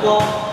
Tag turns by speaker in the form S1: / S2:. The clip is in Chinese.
S1: 光